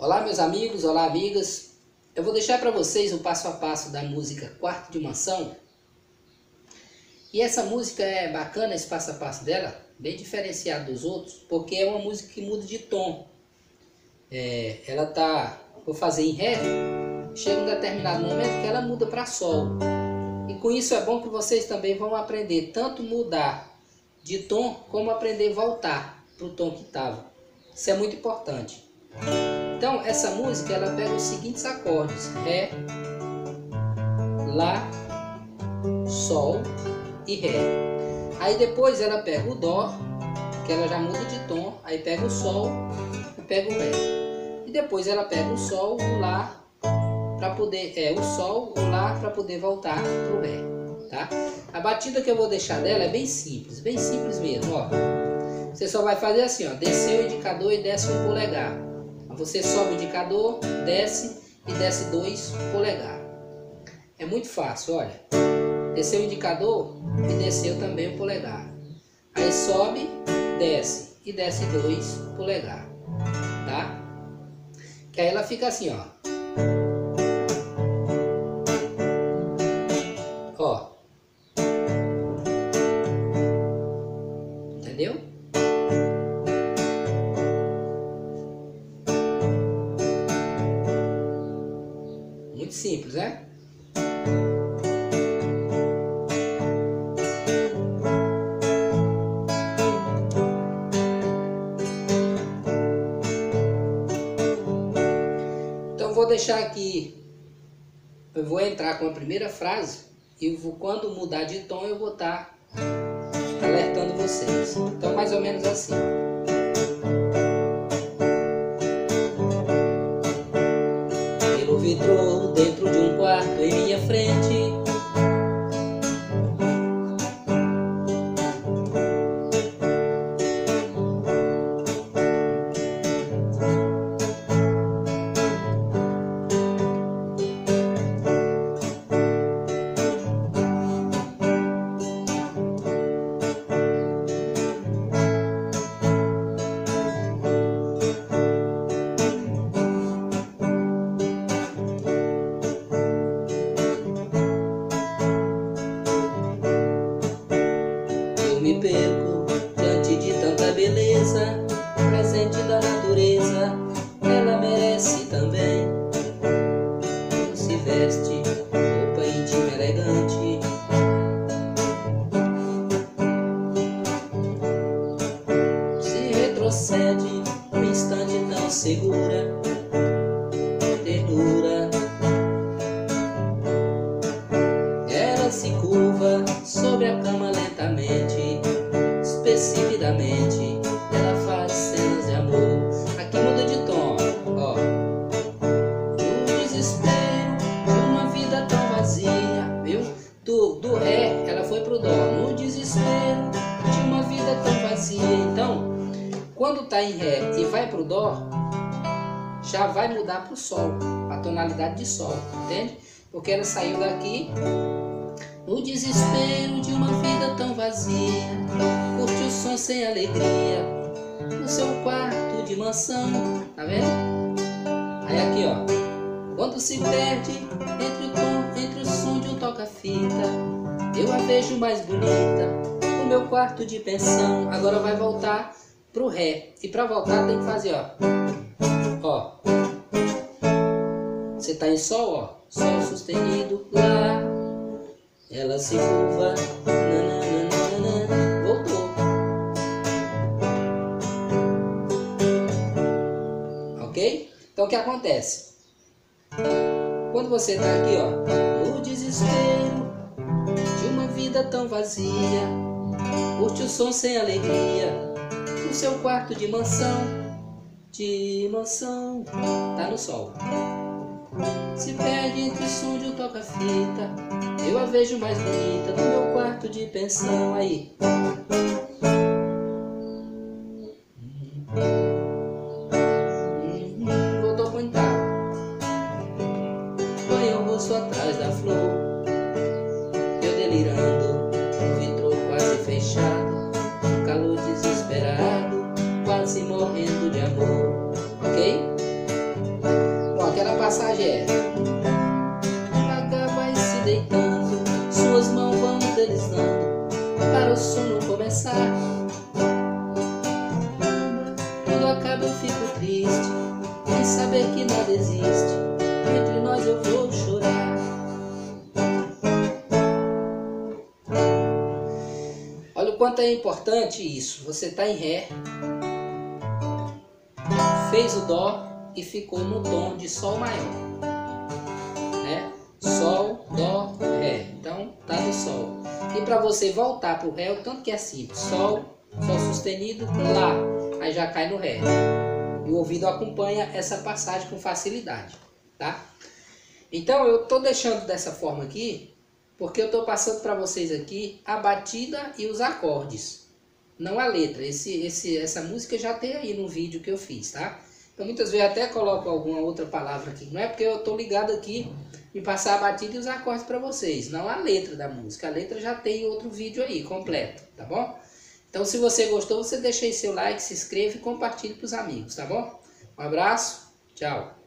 Olá meus amigos, olá amigas. Eu vou deixar para vocês o passo a passo da música Quarto de Mansão. E essa música é bacana, esse passo a passo dela, bem diferenciado dos outros, porque é uma música que muda de tom. É, ela tá, vou fazer em ré, chega um determinado momento que ela muda para sol. E com isso é bom que vocês também vão aprender tanto mudar de tom, como aprender voltar para o tom que estava. Isso é muito importante. Então, essa música ela pega os seguintes acordes: Ré, Lá, Sol e Ré. Aí depois ela pega o Dó, que ela já muda de tom, aí pega o Sol e pega o Ré. E depois ela pega o Sol, o Lá, para poder, é, o Sol, o Lá, para poder voltar pro Ré, tá? A batida que eu vou deixar dela é bem simples, bem simples mesmo, ó. Você só vai fazer assim, ó, descer o indicador e desce um polegar. Você sobe o indicador, desce e desce 2 polegar. É muito fácil, olha. Desceu o indicador e desceu também o polegar. Aí sobe, desce e desce 2 polegar. Tá? Que aí ela fica assim, ó. Então vou deixar aqui, eu vou entrar com a primeira frase e vou, quando mudar de tom eu vou estar tá alertando vocês. Então mais ou menos assim. Também. Se veste roupa íntima elegante. Se retrocede um instante tão segura, ternura. Ela se curva sobre a cama lentamente foi pro Dó. No desespero de uma vida tão vazia. Então, quando tá em Ré e vai pro Dó, já vai mudar pro Sol, a tonalidade de Sol, entende? Porque ela saiu daqui no desespero de uma vida tão vazia, curte o som sem alegria, no seu quarto de mansão, tá vendo? Aí aqui ó, quando se perde entre o tom, entre o som de um toca-fita, eu a vejo mais bonita, no meu quarto de pensão. Agora vai voltar pro ré, e pra voltar tem que fazer ó, ó. Você tá em sol, ó, sol sustenido lá ela se curva, nananana, voltou. Ok? Então o que acontece? Quando você está aqui, ó, no desespero de uma vida tão vazia, curte o som sem alegria, no seu quarto de mansão, de mansão, tá no sol. Se perde entre o som de um toca-fita Eu a vejo mais bonita no meu quarto de pensão. Aí fechado Calor desesperado Quase morrendo de amor Ok? passagem é vai se deitando Suas mãos vão deslizando Para o sono começar Quando acaba eu fico triste Em saber que nada existe quanto é importante isso Você está em Ré Fez o Dó e ficou no tom de Sol maior. Né? Sol, Dó, Ré. Então tá no Sol. E para você voltar para o Ré, o tanto que é simples. Sol, Sol sustenido, Lá. Aí já cai no Ré. E o ouvido acompanha essa passagem com facilidade. Tá? Então eu estou deixando dessa forma aqui, porque eu estou passando para vocês aqui a batida e os acordes. Não a letra. Esse, esse, essa música já tem aí no vídeo que eu fiz, tá? Eu muitas vezes até coloco alguma outra palavra aqui. Não é porque eu estou ligado aqui em passar a batida e os acordes para vocês. Não a letra da música. A letra já tem outro vídeo aí, completo, tá bom? Então se você gostou, você deixa aí seu like, se inscreva e compartilhe para os amigos, tá bom? Um abraço, tchau.